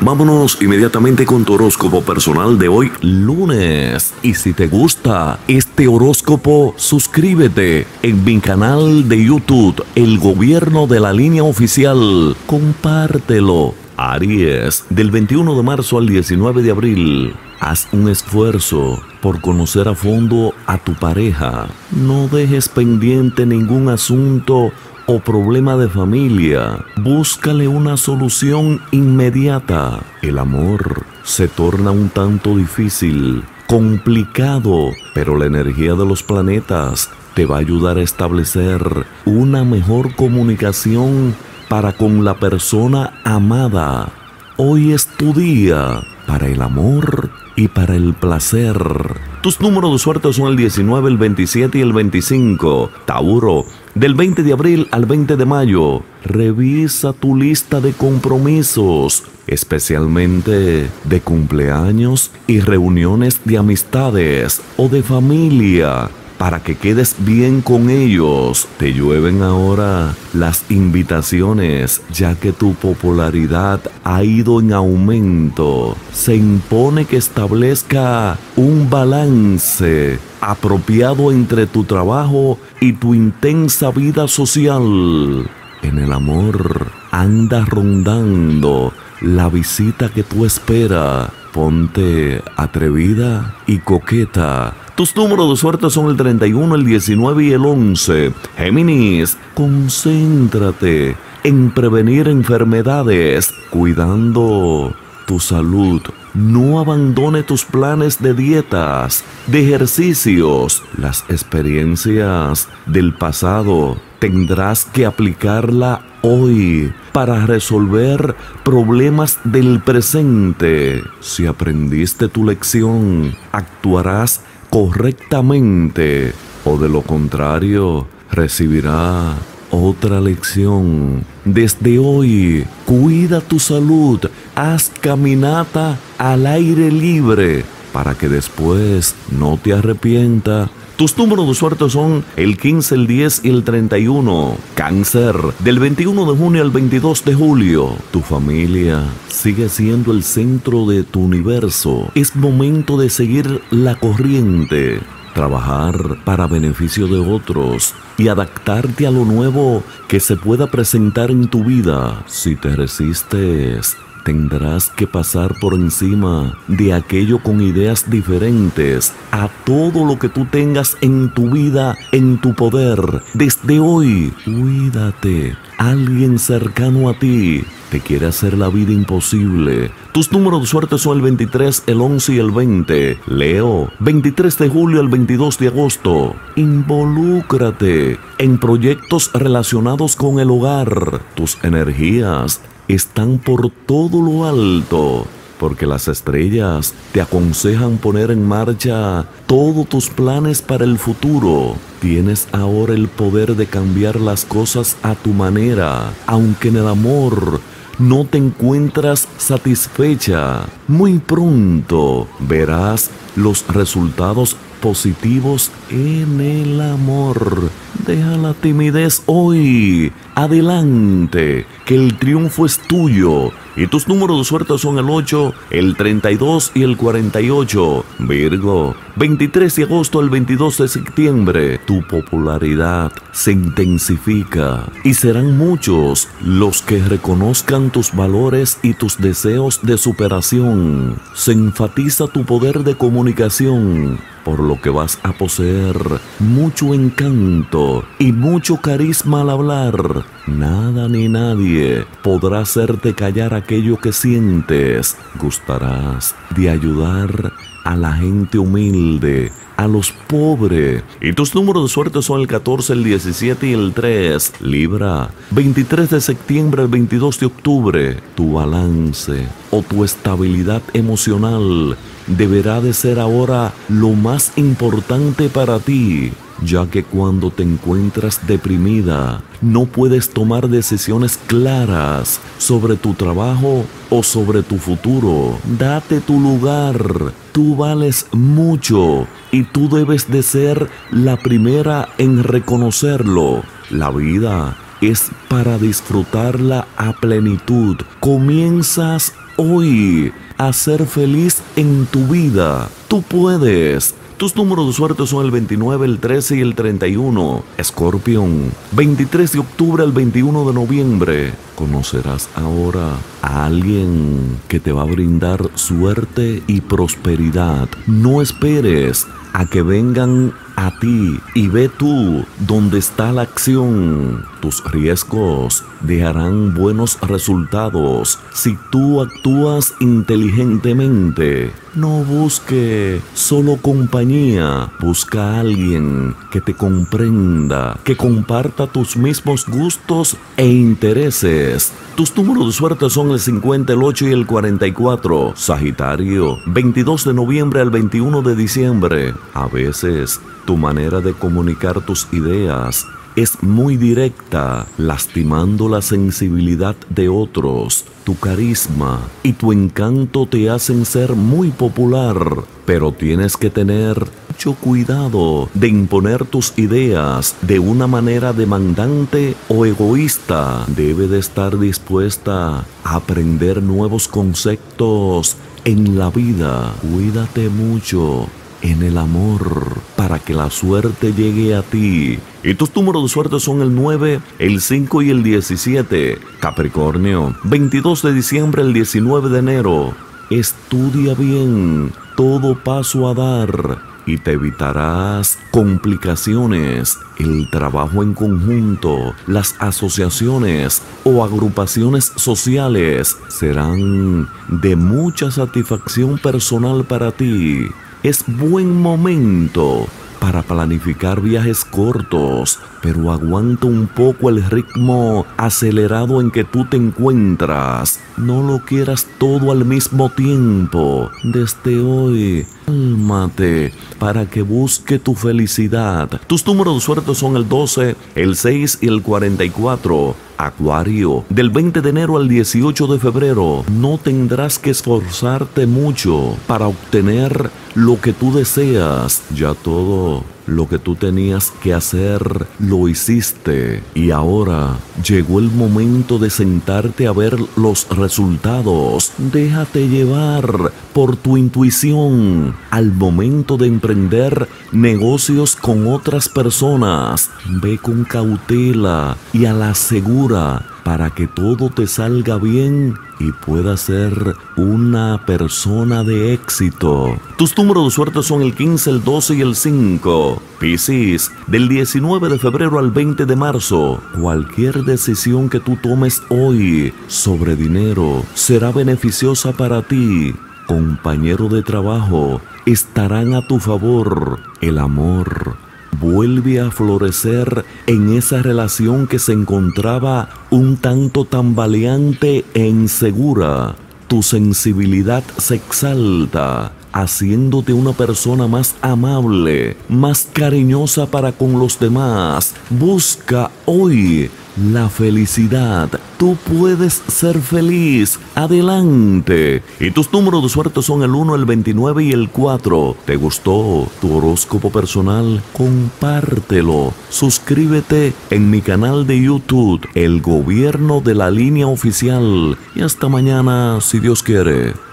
Vámonos inmediatamente con tu horóscopo personal de hoy lunes. Y si te gusta este horóscopo, suscríbete en mi canal de YouTube, El Gobierno de la Línea Oficial. Compártelo. Aries, del 21 de marzo al 19 de abril. Haz un esfuerzo por conocer a fondo a tu pareja. No dejes pendiente ningún asunto o problema de familia, búscale una solución inmediata. El amor se torna un tanto difícil, complicado, pero la energía de los planetas te va a ayudar a establecer una mejor comunicación para con la persona amada. Hoy es tu día para el amor y para el placer. Tus números de suerte son el 19, el 27 y el 25. Tauro, del 20 de abril al 20 de mayo. Revisa tu lista de compromisos, especialmente de cumpleaños y reuniones de amistades o de familia para que quedes bien con ellos. Te llueven ahora las invitaciones, ya que tu popularidad ha ido en aumento. Se impone que establezca un balance apropiado entre tu trabajo y tu intensa vida social. En el amor anda rondando la visita que tú esperas. Ponte atrevida y coqueta tus números de suerte son el 31, el 19 y el 11. Géminis, concéntrate en prevenir enfermedades, cuidando tu salud. No abandone tus planes de dietas, de ejercicios. Las experiencias del pasado tendrás que aplicarla hoy para resolver problemas del presente. Si aprendiste tu lección, actuarás correctamente o de lo contrario recibirá otra lección. Desde hoy, cuida tu salud, haz caminata al aire libre para que después no te arrepienta tus números de suerte son el 15, el 10 y el 31. Cáncer, del 21 de junio al 22 de julio. Tu familia sigue siendo el centro de tu universo. Es momento de seguir la corriente trabajar para beneficio de otros y adaptarte a lo nuevo que se pueda presentar en tu vida. Si te resistes, tendrás que pasar por encima de aquello con ideas diferentes a todo lo que tú tengas en tu vida, en tu poder. Desde hoy, cuídate. Alguien cercano a ti te quiere hacer la vida imposible. Tus números de suerte son el 23, el 11 y el 20. Leo, 23 de julio al 22 de agosto. Involúcrate en proyectos relacionados con el hogar. Tus energías están por todo lo alto, porque las estrellas te aconsejan poner en marcha todos tus planes para el futuro. Tienes ahora el poder de cambiar las cosas a tu manera, aunque en el amor no te encuentras satisfecha. Muy pronto verás los resultados positivos en el amor. Deja la timidez hoy. Adelante, que el triunfo es tuyo. Y tus números de suerte son el 8, el 32 y el 48. Virgo, 23 de agosto al 22 de septiembre. Tu popularidad se intensifica y serán muchos los que reconozcan tus valores y tus deseos de superación. Se enfatiza tu poder de comunicación por lo que vas a poseer mucho encanto y mucho carisma al hablar. Nada ni nadie podrá hacerte callar aquello que sientes. Gustarás de ayudar a la gente humilde, a los pobres. Y tus números de suerte son el 14, el 17 y el 3. Libra, 23 de septiembre al 22 de octubre. Tu balance o tu estabilidad emocional deberá de ser ahora lo más importante para ti, ya que cuando te encuentras deprimida no puedes tomar decisiones claras sobre tu trabajo o sobre tu futuro. Date tu lugar, tú vales mucho y tú debes de ser la primera en reconocerlo. La vida es para disfrutarla a plenitud. Comienzas hoy a ser feliz en tu vida. Tú puedes. Tus números de suerte son el 29, el 13 y el 31. Escorpión, 23 de octubre al 21 de noviembre. Conocerás ahora a alguien que te va a brindar suerte y prosperidad. No esperes a que vengan a ti y ve tú dónde está la acción. Tus riesgos dejarán buenos resultados si tú actúas inteligentemente. No busque solo compañía, busca a alguien que te comprenda, que comparta tus mismos gustos e intereses. Tus números de suerte son el 50, el 8 y el 44. Sagitario, 22 de noviembre al 21 de diciembre. A veces tu manera de comunicar tus ideas es muy directa, lastimando la sensibilidad de otros. Tu carisma y tu encanto te hacen ser muy popular, pero tienes que tener mucho cuidado de imponer tus ideas de una manera demandante o egoísta. Debe de estar dispuesta a aprender nuevos conceptos en la vida. Cuídate mucho en el amor para que la suerte llegue a ti. Y tus números de suerte son el 9, el 5 y el 17. Capricornio, 22 de diciembre al 19 de enero. Estudia bien, todo paso a dar y te evitarás complicaciones. El trabajo en conjunto, las asociaciones o agrupaciones sociales serán de mucha satisfacción personal para ti es buen momento para planificar viajes cortos, pero aguanta un poco el ritmo acelerado en que tú te encuentras. No lo quieras todo al mismo tiempo. Desde hoy, cálmate para que busque tu felicidad. Tus números de suerte son el 12, el 6 y el 44. Acuario, del 20 de enero al 18 de febrero, no tendrás que esforzarte mucho para obtener lo que tú deseas. Ya todo lo que tú tenías que hacer, lo hiciste. Y ahora llegó el momento de sentarte a ver los resultados. Déjate llevar por tu intuición al momento de emprender negocios con otras personas. Ve con cautela y a la segura para que todo te salga bien y puedas ser una persona de éxito. Tus números de suerte son el 15, el 12 y el 5. Piscis, del 19 de febrero al 20 de marzo, cualquier decisión que tú tomes hoy sobre dinero será beneficiosa para ti. Compañero de trabajo, estarán a tu favor el amor vuelve a florecer en esa relación que se encontraba un tanto tambaleante e insegura. Tu sensibilidad se exalta, haciéndote una persona más amable, más cariñosa para con los demás. Busca hoy la felicidad. Tú puedes ser feliz. Adelante. Y tus números de suerte son el 1, el 29 y el 4. ¿Te gustó tu horóscopo personal? Compártelo. Suscríbete en mi canal de YouTube, El Gobierno de la Línea Oficial. Y hasta mañana, si Dios quiere.